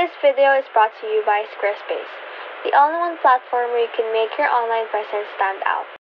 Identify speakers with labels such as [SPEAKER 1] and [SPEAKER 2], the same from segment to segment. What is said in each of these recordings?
[SPEAKER 1] This video is brought to you by Squarespace, the all-in-one platform where you can make your online presence stand out.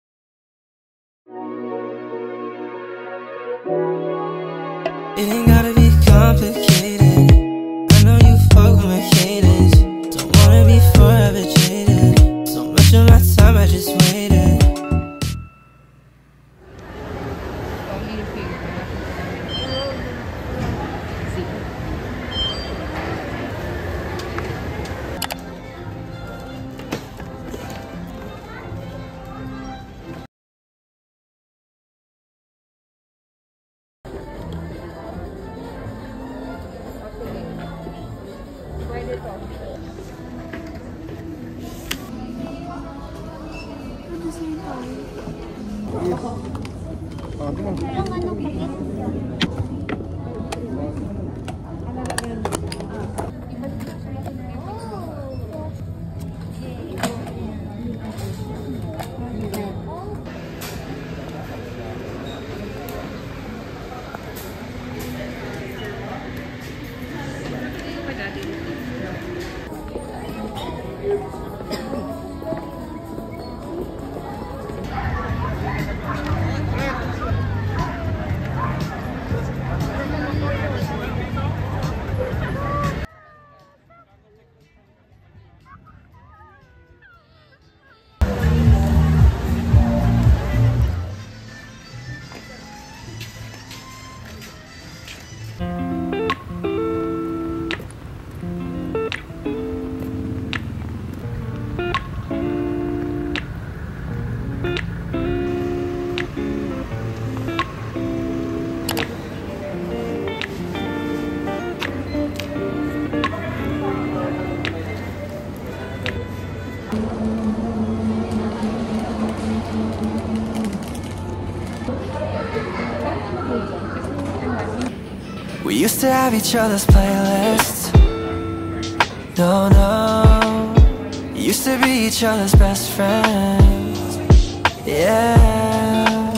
[SPEAKER 2] To have each other's playlists. No, no. Used to be each other's best friends. Yeah.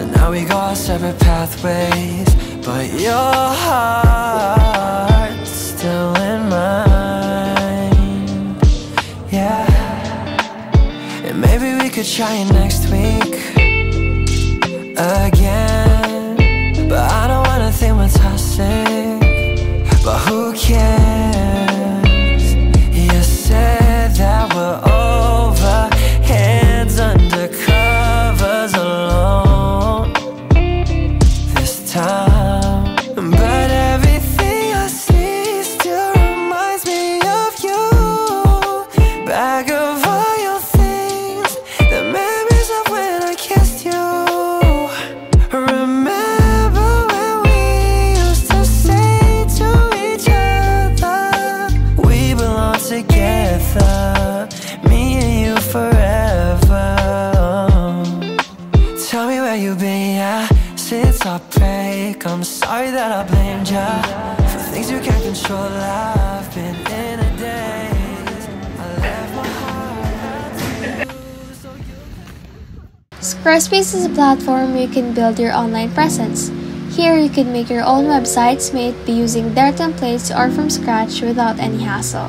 [SPEAKER 2] And now we go our separate pathways. But your heart's still in mine. Yeah. And maybe we could try it next week again. But I don't wanna think we're toxic. But who cares?
[SPEAKER 1] Squarespace is a platform where you can build your online presence. Here, you can make your own websites, may it be using their templates or from scratch without any hassle.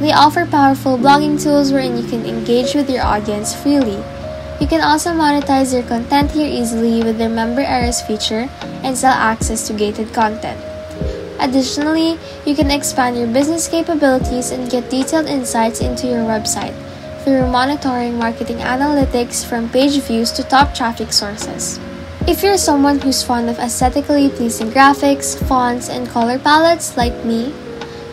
[SPEAKER 1] They offer powerful blogging tools wherein you can engage with your audience freely. You can also monetize your content here easily with their Member Areas feature and sell access to gated content. Additionally, you can expand your business capabilities and get detailed insights into your website through monitoring marketing analytics from page views to top traffic sources. If you're someone who's fond of aesthetically pleasing graphics, fonts, and color palettes like me,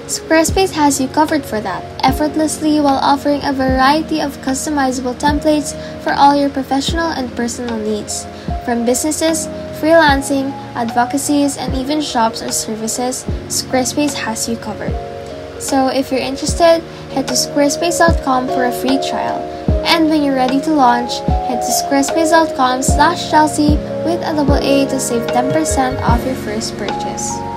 [SPEAKER 1] Squarespace has you covered for that, effortlessly while offering a variety of customizable templates for all your professional and personal needs. From businesses, freelancing, advocacies, and even shops or services, Squarespace has you covered. So if you're interested, head to squarespace.com for a free trial. And when you're ready to launch, head to squarespace.com slash Chelsea with a double A to save 10% off your first purchase.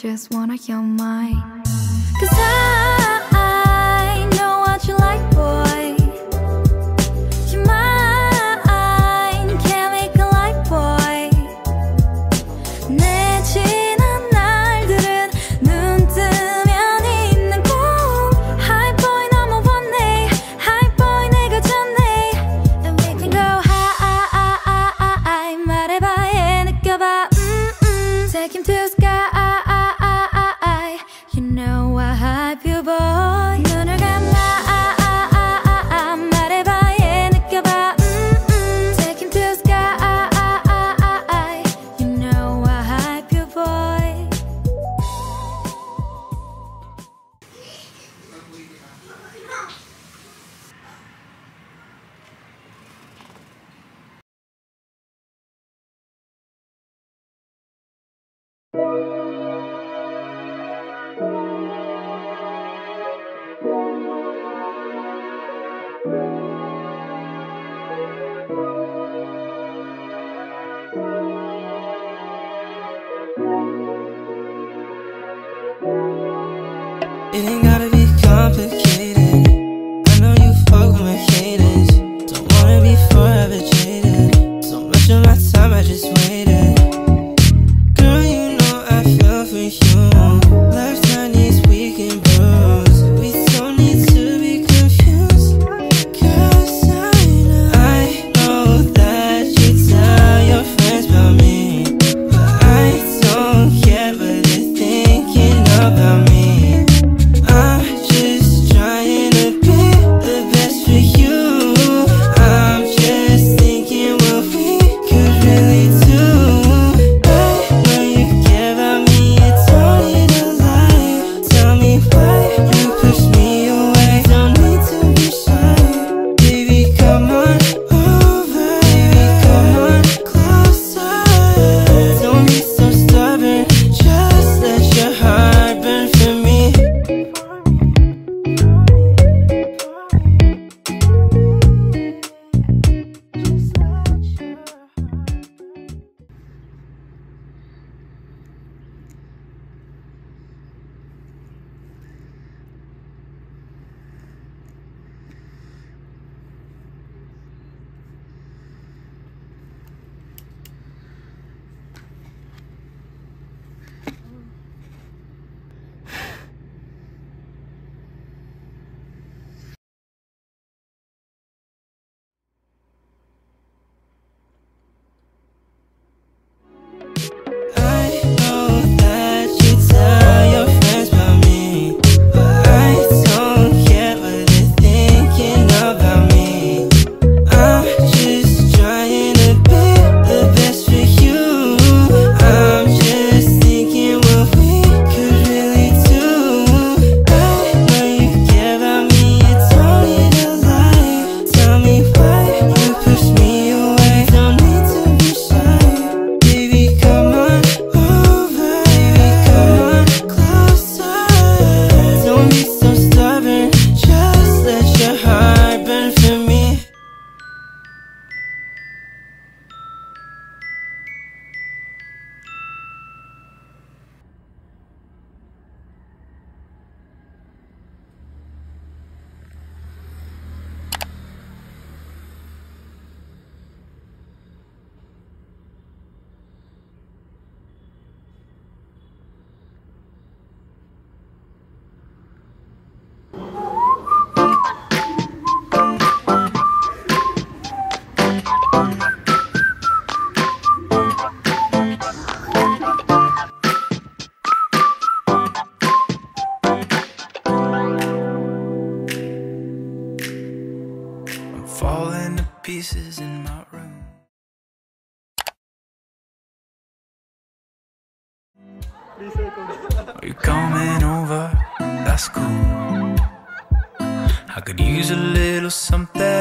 [SPEAKER 3] just wanna hear mine Cause I It
[SPEAKER 4] ain't gotta be complicated.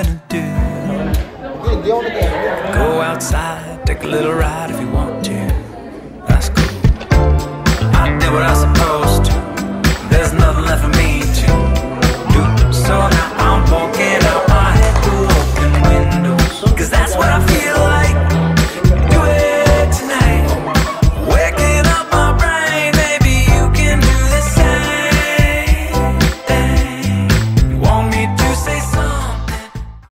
[SPEAKER 5] gonna do? Go outside, take a little ride if you want to. That's cool. I did what I was supposed to. There's nothing left for me to do. So now I'm walking out my head through open windows. Cause that's what I